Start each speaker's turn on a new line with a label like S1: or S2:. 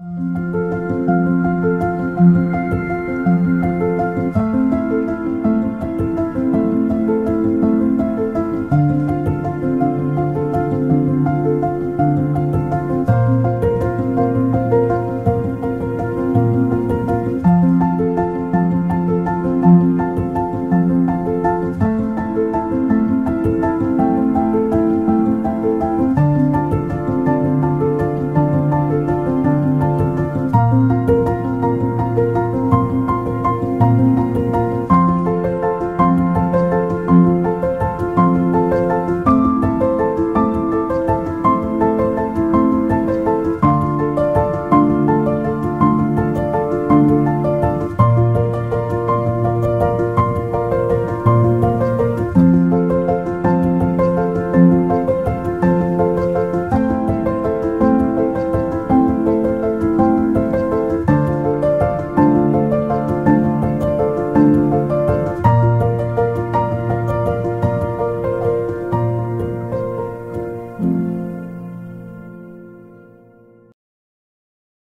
S1: Música